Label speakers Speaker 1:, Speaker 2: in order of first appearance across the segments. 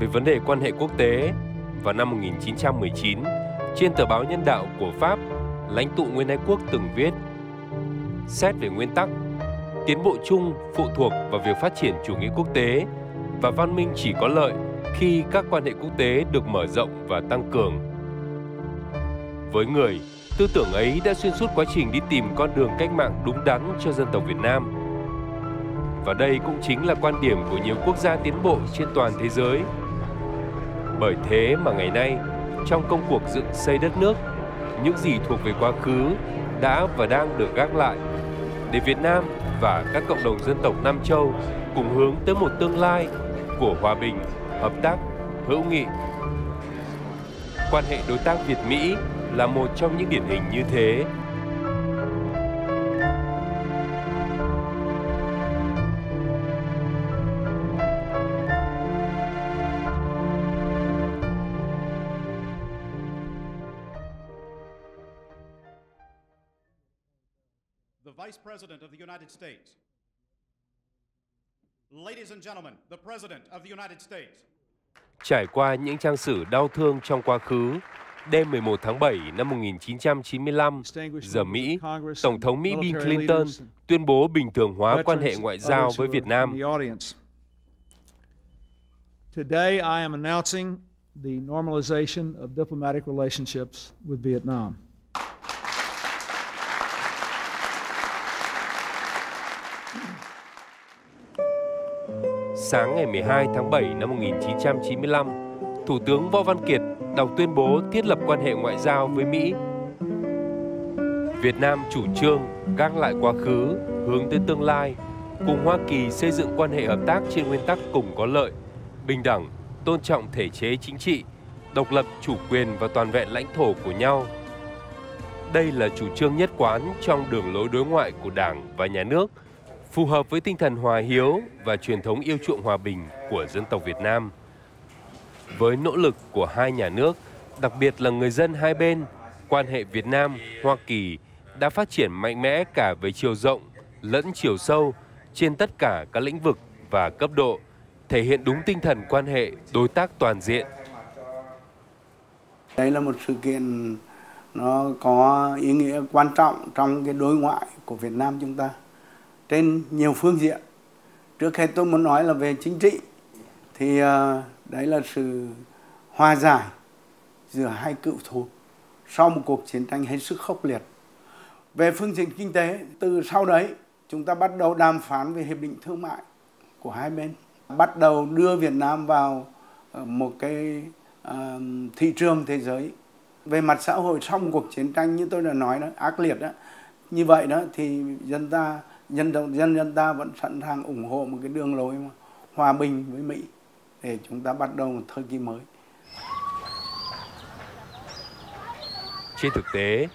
Speaker 1: về vấn đề quan hệ quốc tế vào năm 1919 trên tờ báo Nhân đạo của Pháp, lãnh tụ Nguyên Ái Quốc từng viết Xét về nguyên tắc, tiến bộ chung phụ thuộc vào việc phát triển chủ nghĩa quốc tế và văn minh chỉ có lợi khi các quan hệ quốc tế được mở rộng và tăng cường. Với người, tư tưởng ấy đã xuyên suốt quá trình đi tìm con đường cách mạng đúng đắn cho dân tộc Việt Nam. Và đây cũng chính là quan điểm của nhiều quốc gia tiến bộ trên toàn thế giới. Bởi thế mà ngày nay, trong công cuộc dựng xây đất nước, những gì thuộc về quá khứ đã và đang được gác lại để Việt Nam và các cộng đồng dân tộc Nam Châu cùng hướng tới một tương lai của hòa bình, hợp tác, hữu nghị. Quan hệ đối tác Việt Mỹ là một trong những điển hình như thế.
Speaker 2: United States.
Speaker 1: Trải qua những trang sử đau thương trong quá khứ, đêm 11 tháng 7 năm 1995, giờ Mỹ, Tổng thống Mỹ Bill Clinton tuyên bố bình thường hóa quan hệ ngoại giao với Việt Nam.
Speaker 3: Today I am announcing the normalization of diplomatic relationships with Vietnam.
Speaker 1: Sáng ngày 12 tháng 7 năm 1995, Thủ tướng Võ Văn Kiệt đọc tuyên bố thiết lập quan hệ ngoại giao với Mỹ. Việt Nam chủ trương gác lại quá khứ, hướng tới tương lai, cùng Hoa Kỳ xây dựng quan hệ hợp tác trên nguyên tắc cùng có lợi, bình đẳng, tôn trọng thể chế chính trị, độc lập, chủ quyền và toàn vẹn lãnh thổ của nhau. Đây là chủ trương nhất quán trong đường lối đối ngoại của Đảng và Nhà nước – phù hợp với tinh thần hòa hiếu và truyền thống yêu chuộng hòa bình của dân tộc Việt Nam. Với nỗ lực của hai nhà nước, đặc biệt là người dân hai bên, quan hệ Việt Nam Hoa Kỳ đã phát triển mạnh mẽ cả về chiều rộng lẫn chiều sâu trên tất cả các lĩnh vực và cấp độ, thể hiện đúng tinh thần quan hệ đối tác toàn diện.
Speaker 4: Đây là một sự kiện nó có ý nghĩa quan trọng trong cái đối ngoại của Việt Nam chúng ta trên nhiều phương diện. Trước hết tôi muốn nói là về chính trị thì ờ, đấy là sự hòa giải giữa hai cựu thù sau một cuộc chiến tranh hết sức khốc liệt. Về phương diện kinh tế từ sau đấy chúng ta bắt đầu đàm phán về hiệp định thương mại của hai bên bắt đầu đưa Việt Nam vào ờ, một cái uh, thị trường thế giới. Về mặt xã hội sau một cuộc chiến tranh như tôi đã nói đó ác liệt đó như vậy đó thì dân ta nhân dân dân ta vẫn sẵn sàng ủng hộ một cái đường lối mà hòa bình với Mỹ để chúng ta bắt đầu một thời kỳ mới.
Speaker 1: Trên thực tế,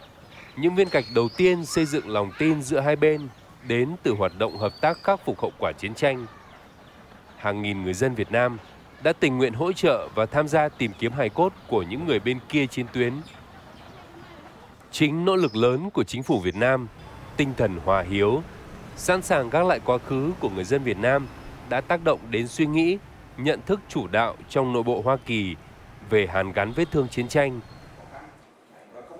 Speaker 1: những viên gạch đầu tiên xây dựng lòng tin giữa hai bên đến từ hoạt động hợp tác khắc phục hậu quả chiến tranh. Hàng nghìn người dân Việt Nam đã tình nguyện hỗ trợ và tham gia tìm kiếm hài cốt của những người bên kia chiến tuyến. Chính nỗ lực lớn của chính phủ Việt Nam, tinh thần hòa hiếu sẵn sàng gác lại quá khứ của người dân Việt Nam đã tác động đến suy nghĩ, nhận thức chủ đạo trong nội bộ Hoa Kỳ về hàn gắn vết thương chiến tranh.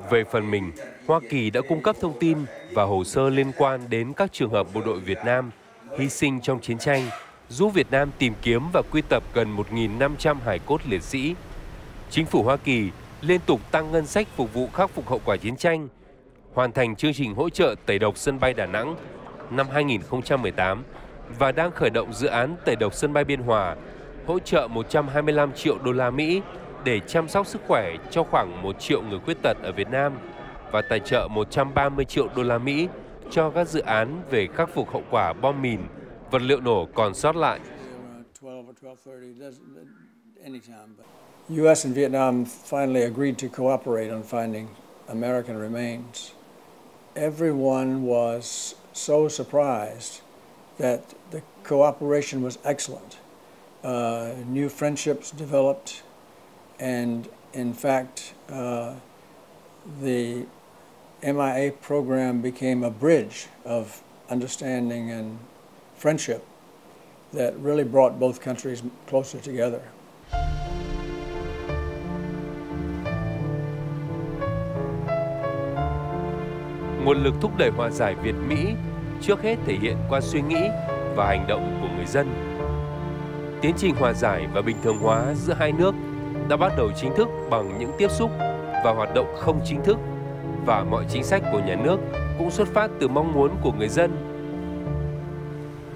Speaker 1: Về phần mình, Hoa Kỳ đã cung cấp thông tin và hồ sơ liên quan đến các trường hợp bộ đội Việt Nam hy sinh trong chiến tranh, giúp Việt Nam tìm kiếm và quy tập gần 1.500 hải cốt liệt sĩ. Chính phủ Hoa Kỳ liên tục tăng ngân sách phục vụ khắc phục hậu quả chiến tranh, hoàn thành chương trình hỗ trợ tẩy độc sân bay Đà Nẵng năm 2018 và đang khởi động dự án tẩy độc sân bay Biên Hòa, hỗ trợ 125 triệu đô la Mỹ để chăm sóc sức khỏe cho khoảng 1 triệu người khuyết tật ở Việt Nam và tài trợ 130 triệu đô la Mỹ cho các dự án về khắc phục hậu quả bom mìn, vật liệu nổ còn sót lại.
Speaker 5: US and Vietnam finally agreed to cooperate on finding American remains. Everyone was so surprised that the cooperation was excellent. Uh, new friendships developed, and in fact, uh, the MIA program became a bridge of understanding and friendship that really brought both countries closer together.
Speaker 1: Nguồn lực thúc đẩy hòa giải Việt-Mỹ trước hết thể hiện qua suy nghĩ và hành động của người dân. Tiến trình hòa giải và bình thường hóa giữa hai nước đã bắt đầu chính thức bằng những tiếp xúc và hoạt động không chính thức và mọi chính sách của nhà nước cũng xuất phát từ mong muốn của người dân.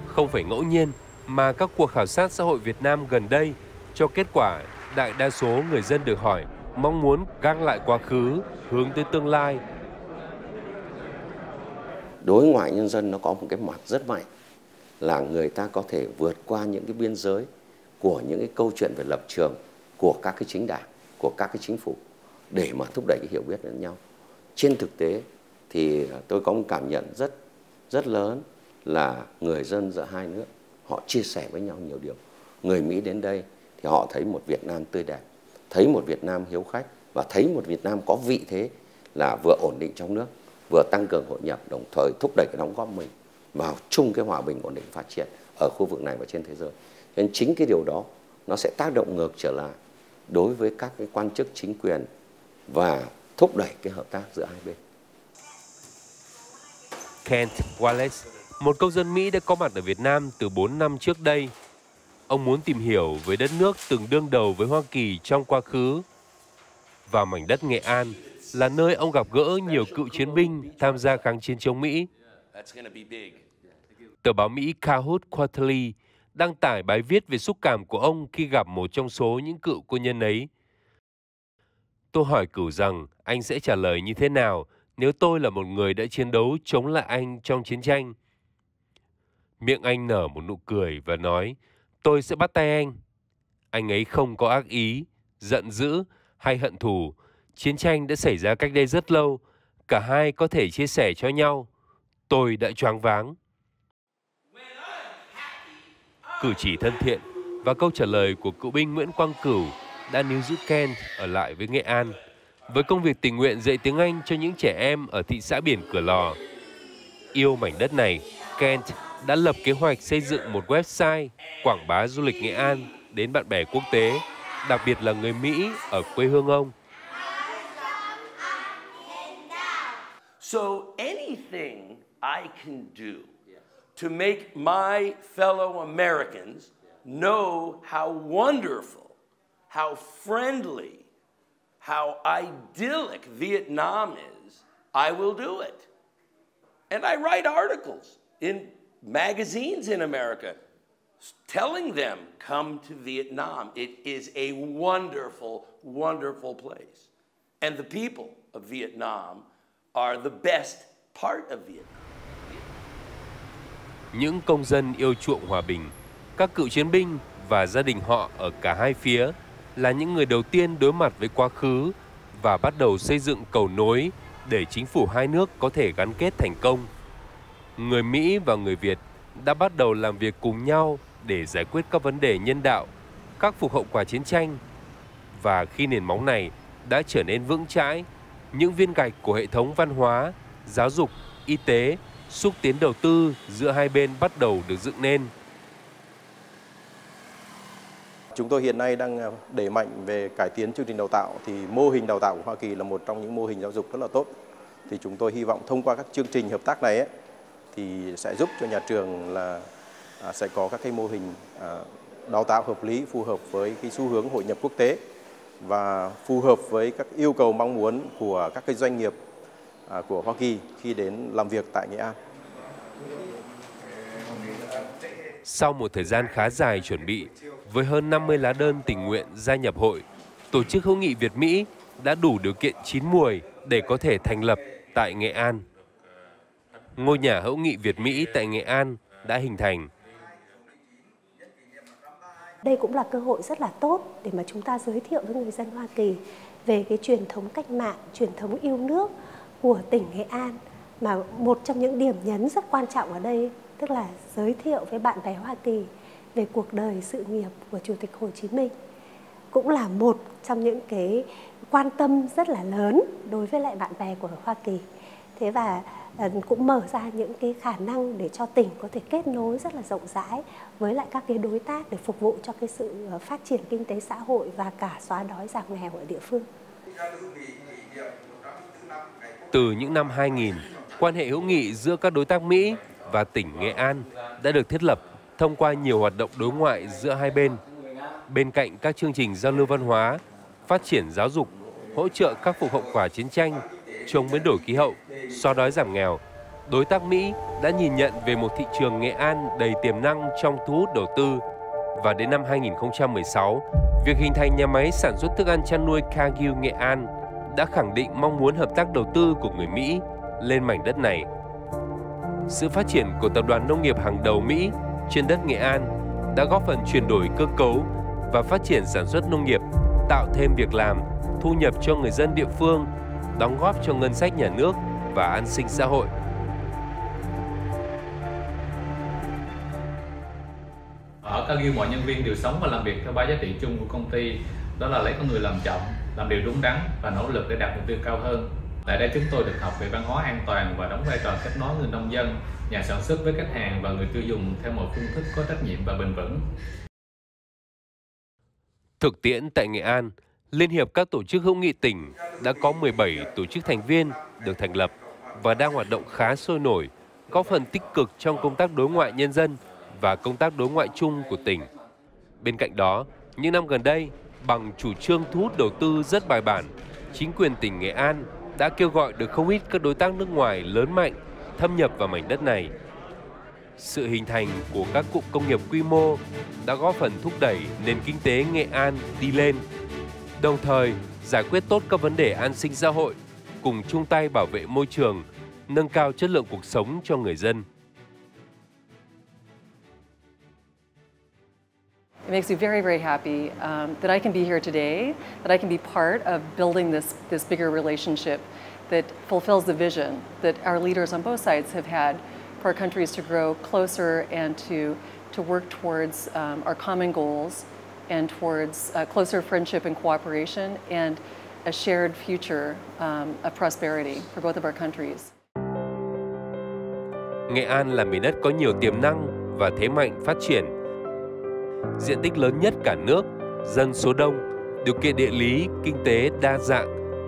Speaker 1: Không phải ngẫu nhiên mà các cuộc khảo sát xã hội Việt Nam gần đây cho kết quả đại đa số người dân được hỏi mong muốn gác lại quá khứ, hướng tới tương lai.
Speaker 6: Đối ngoại nhân dân nó có một cái mặt rất mạnh là người ta có thể vượt qua những cái biên giới của những cái câu chuyện về lập trường của các cái chính đảng, của các cái chính phủ để mà thúc đẩy cái hiểu biết lẫn nhau. Trên thực tế thì tôi có một cảm nhận rất rất lớn là người dân giữa hai nước họ chia sẻ với nhau nhiều điều. Người Mỹ đến đây thì họ thấy một Việt Nam tươi đẹp, thấy một Việt Nam hiếu khách và thấy một Việt Nam có vị thế là vừa ổn định trong nước, vừa tăng cường hội nhập, đồng thời thúc đẩy cái đóng góp mình vào chung cái hòa bình ổn định phát triển ở khu vực này và trên thế giới. Nên chính cái điều đó nó sẽ tác động ngược trở lại đối với các cái quan chức chính quyền và thúc đẩy cái hợp tác giữa hai bên.
Speaker 1: Kent Wallace, một công dân Mỹ đã có mặt ở Việt Nam từ 4 năm trước đây. Ông muốn tìm hiểu về đất nước từng đương đầu với Hoa Kỳ trong quá khứ. Và mảnh đất Nghệ An là nơi ông gặp gỡ nhiều cựu chiến binh tham gia kháng chiến chống Mỹ. Tờ báo Mỹ Cahoot Quarterly đăng tải bài viết về xúc cảm của ông khi gặp một trong số những cựu quân nhân ấy. Tôi hỏi cửu rằng anh sẽ trả lời như thế nào nếu tôi là một người đã chiến đấu chống lại anh trong chiến tranh. Miệng anh nở một nụ cười và nói, tôi sẽ bắt tay anh. Anh ấy không có ác ý, giận dữ hay hận thù. Chiến tranh đã xảy ra cách đây rất lâu, cả hai có thể chia sẻ cho nhau. Tôi đã choáng váng. Cử chỉ thân thiện và câu trả lời của cựu binh Nguyễn Quang Cửu đã níu giữ Ken ở lại với Nghệ An với công việc tình nguyện dạy tiếng Anh cho những trẻ em ở thị xã biển Cửa Lò. Yêu mảnh đất này, Kent đã lập kế hoạch xây dựng một website quảng bá du lịch Nghệ An đến bạn bè quốc tế, đặc biệt là người Mỹ ở quê hương ông.
Speaker 7: So anything I can do to make my fellow Americans know how wonderful, how friendly, how idyllic Vietnam is, I will do it. And I write articles in magazines in America telling them, come to Vietnam. It is a wonderful, wonderful place. And the people of Vietnam are the best part of Vietnam.
Speaker 1: Những công dân yêu chuộng hòa bình, các cựu chiến binh và gia đình họ ở cả hai phía là những người đầu tiên đối mặt với quá khứ và bắt đầu xây dựng cầu nối để chính phủ hai nước có thể gắn kết thành công. Người Mỹ và người Việt đã bắt đầu làm việc cùng nhau để giải quyết các vấn đề nhân đạo, khắc phục hậu quả chiến tranh. Và khi nền móng này đã trở nên vững chãi, những viên gạch của hệ thống văn hóa, giáo dục, y tế, xúc tiến đầu tư giữa hai bên bắt đầu được dựng nên.
Speaker 8: Chúng tôi hiện nay đang à, đẩy mạnh về cải tiến chương trình đào tạo thì mô hình đào tạo của Hoa Kỳ là một trong những mô hình giáo dục rất là tốt. Thì chúng tôi hy vọng thông qua các chương trình hợp tác này ấy, thì sẽ giúp cho nhà trường là à, sẽ có các cái mô hình à, đào tạo hợp lý phù hợp với cái xu hướng hội nhập quốc tế và phù hợp với các yêu cầu mong muốn của các cái doanh nghiệp à, của Hoa Kỳ khi đến làm việc tại Nghệ An.
Speaker 1: Sau một thời gian khá dài chuẩn bị, với hơn 50 lá đơn tình nguyện gia nhập hội, Tổ chức Hữu nghị Việt Mỹ đã đủ điều kiện chín muồi để có thể thành lập tại Nghệ An. Ngôi nhà hữu nghị Việt Mỹ tại Nghệ An đã hình thành.
Speaker 9: Đây cũng là cơ hội rất là tốt để mà chúng ta giới thiệu với người dân Hoa Kỳ về cái truyền thống cách mạng, truyền thống yêu nước của tỉnh Nghệ An mà một trong những điểm nhấn rất quan trọng ở đây tức là giới thiệu với bạn bè Hoa Kỳ về cuộc đời sự nghiệp của Chủ tịch Hồ Chí Minh cũng là một trong những cái quan tâm rất là lớn đối với lại bạn bè của Hoa Kỳ. Thế và cũng mở ra những cái khả năng để cho tỉnh có thể kết nối rất là rộng rãi với lại các cái đối tác để phục vụ cho cái sự ờ, phát triển kinh tế xã hội và cả xóa đói giảm nghèo ở địa phương.
Speaker 1: Từ những năm 2000, quan hệ hữu nghị giữa các đối tác Mỹ và tỉnh Nghệ An đã được thiết lập thông qua nhiều hoạt động đối ngoại giữa hai bên. Bên cạnh các chương trình giao lưu văn hóa, phát triển giáo dục, hỗ trợ các phục hậu quả chiến tranh, chống biến đổi khí hậu, xóa đói giảm nghèo, đối tác Mỹ đã nhìn nhận về một thị trường Nghệ An đầy tiềm năng trong thu hút đầu tư và đến năm 2016, việc hình thành nhà máy sản xuất thức ăn chăn nuôi Cargill Nghệ An đã khẳng định mong muốn hợp tác đầu tư của người Mỹ lên mảnh đất này. Sự phát triển của tập đoàn nông nghiệp hàng đầu Mỹ trên đất Nghệ An đã góp phần chuyển đổi cơ cấu và phát triển sản xuất nông nghiệp, tạo thêm việc làm, thu nhập cho người dân địa phương, đóng góp cho ngân sách nhà nước và an sinh xã hội.
Speaker 10: Ở Cargill mọi nhân viên đều sống và làm việc theo ba giá trị chung của công ty, đó là lấy con người làm trọng, làm điều đúng đắn và nỗ lực để đạt mục tiêu cao hơn. Tại đây chúng tôi được học về văn hóa an toàn và đóng vai trò kết nối người nông dân, nhà sản xuất với khách hàng và người tiêu dùng theo một phương thức có trách nhiệm và bền vững.
Speaker 1: Thực tiễn tại Nghệ An, Liên hiệp các tổ chức hữu nghị tỉnh đã có 17 tổ chức thành viên được thành lập và đang hoạt động khá sôi nổi, có phần tích cực trong công tác đối ngoại nhân dân và công tác đối ngoại chung của tỉnh. Bên cạnh đó, những năm gần đây, bằng chủ trương thu hút đầu tư rất bài bản, chính quyền tỉnh Nghệ An đã kêu gọi được không ít các đối tác nước ngoài lớn mạnh thâm nhập vào mảnh đất này. Sự hình thành của các cụm công nghiệp quy mô đã góp phần thúc đẩy nền kinh tế Nghệ An đi lên, đồng thời giải quyết tốt các vấn đề an sinh xã hội, cùng chung tay bảo vệ môi trường, nâng cao chất lượng cuộc sống cho người dân.
Speaker 11: It makes me very, very happy um, that I can be here today, that I can be part of building this, this bigger relationship that fulfills the vision that our leaders on both sides have had for our countries to grow closer and to, to work towards um, our common goals and towards uh, closer friendship and cooperation and a shared future um, of prosperity for both of our countries.
Speaker 1: Nghệ An là miền đất có nhiều tiềm năng và thế mạnh phát triển diện tích lớn nhất cả nước, dân số đông, điều kiện địa lý, kinh tế đa dạng,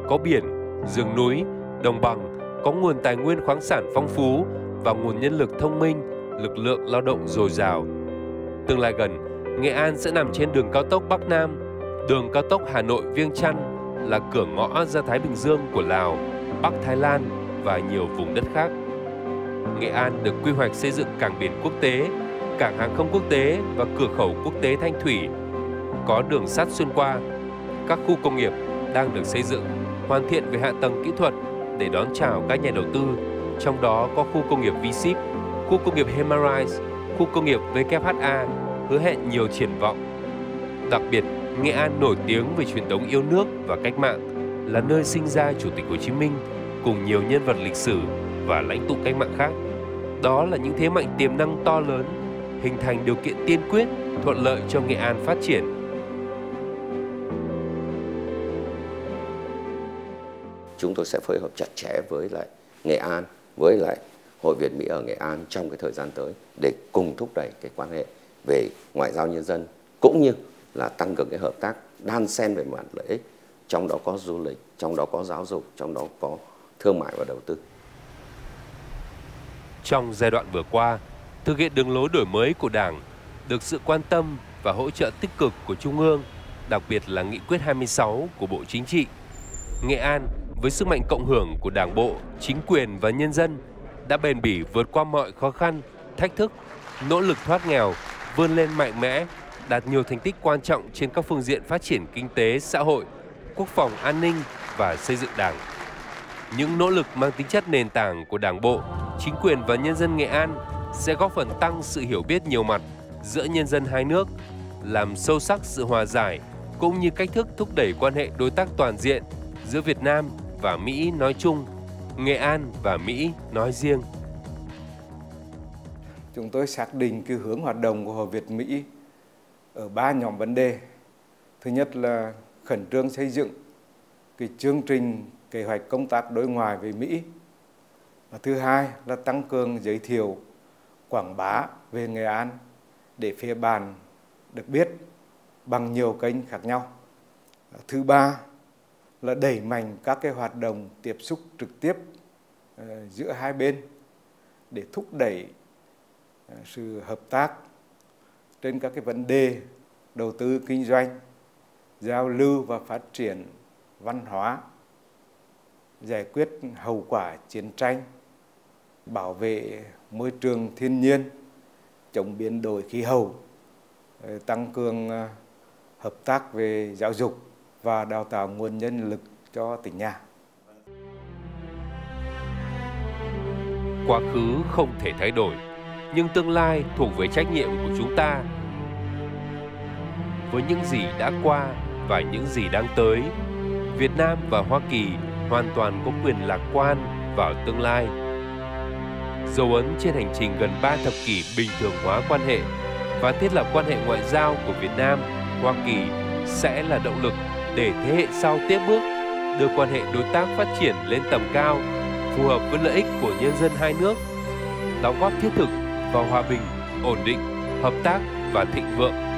Speaker 1: có biển, rừng núi, đồng bằng, có nguồn tài nguyên khoáng sản phong phú và nguồn nhân lực thông minh, lực lượng lao động dồi dào. Tương lai gần, Nghệ An sẽ nằm trên đường cao tốc Bắc Nam, đường cao tốc Hà Nội Viêng Chăn là cửa ngõ ra Thái Bình Dương của Lào, Bắc Thái Lan và nhiều vùng đất khác. Nghệ An được quy hoạch xây dựng cảng biển quốc tế cảng hàng không quốc tế và cửa khẩu quốc tế Thanh Thủy, có đường sắt xuyên qua. Các khu công nghiệp đang được xây dựng, hoàn thiện về hạ tầng kỹ thuật để đón chào các nhà đầu tư, trong đó có khu công nghiệp V-Ship, khu công nghiệp Hemarise, khu công nghiệp WHA hứa hẹn nhiều triển vọng. Đặc biệt, Nghệ An nổi tiếng về truyền thống yêu nước và cách mạng, là nơi sinh ra Chủ tịch Hồ Chí Minh cùng nhiều nhân vật lịch sử và lãnh tụ cách mạng khác. Đó là những thế mạnh tiềm năng to lớn hình thành điều kiện tiên quyết thuận lợi cho Nghệ An phát triển.
Speaker 6: Chúng tôi sẽ phối hợp chặt chẽ với lại Nghệ An, với lại Hội Việt Mỹ ở Nghệ An trong cái thời gian tới để cùng thúc đẩy cái quan hệ về ngoại giao nhân dân cũng như là tăng cường cái hợp tác đan xen về mặt lợi ích, trong đó có du lịch, trong đó có giáo dục, trong đó có thương mại và đầu tư.
Speaker 1: Trong giai đoạn vừa qua, thực hiện đường lối đổi mới của Đảng, được sự quan tâm và hỗ trợ tích cực của Trung ương, đặc biệt là nghị quyết 26 của Bộ Chính trị. Nghệ An với sức mạnh cộng hưởng của Đảng bộ, chính quyền và nhân dân đã bền bỉ vượt qua mọi khó khăn, thách thức, nỗ lực thoát nghèo, vươn lên mạnh mẽ, đạt nhiều thành tích quan trọng trên các phương diện phát triển kinh tế, xã hội, quốc phòng an ninh và xây dựng Đảng. Những nỗ lực mang tính chất nền tảng của Đảng bộ, chính quyền và nhân dân Nghệ An sẽ góp phần tăng sự hiểu biết nhiều mặt giữa nhân dân hai nước, làm sâu sắc sự hòa giải cũng như cách thức thúc đẩy quan hệ đối tác toàn diện giữa Việt Nam và Mỹ nói chung, Nghệ An và Mỹ nói riêng.
Speaker 12: Chúng tôi xác định cái hướng hoạt động của Hội Việt Mỹ ở ba nhóm vấn đề. Thứ nhất là khẩn trương xây dựng cái chương trình kế hoạch công tác đối ngoại với Mỹ. Và thứ hai là tăng cường giới thiệu, quảng bá về Nghệ An để phía bàn được biết bằng nhiều kênh khác nhau. Thứ ba là đẩy mạnh các cái hoạt động tiếp xúc trực tiếp ờ, giữa hai bên để thúc đẩy Ờ, sự hợp tác trên các cái vấn đề đầu tư kinh doanh, giao lưu và phát triển văn hóa, giải quyết hậu quả chiến tranh, bảo vệ môi trường thiên nhiên, chống biến đổi khí hậu, ờ, tăng cường ờ, hợp tác về giáo dục và đào tạo nguồn nhân lực cho tỉnh nhà.
Speaker 1: Quá khứ không thể thay đổi, nhưng tương lai thuộc về trách nhiệm của chúng ta. Với những gì đã qua và những gì đang tới, Việt Nam và Hoa Kỳ hoàn toàn có quyền lạc quan vào tương lai. Dấu ấn trên hành trình gần 3 thập kỷ bình thường hóa quan hệ và thiết lập quan hệ ngoại giao của Việt Nam, Hoa Kỳ sẽ là động lực để thế hệ sau tiếp bước đưa quan hệ đối tác phát triển lên tầm cao, phù hợp với lợi ích của nhân dân hai nước, đóng góp thiết thực vào hòa bình, ổn định, hợp tác và thịnh vượng.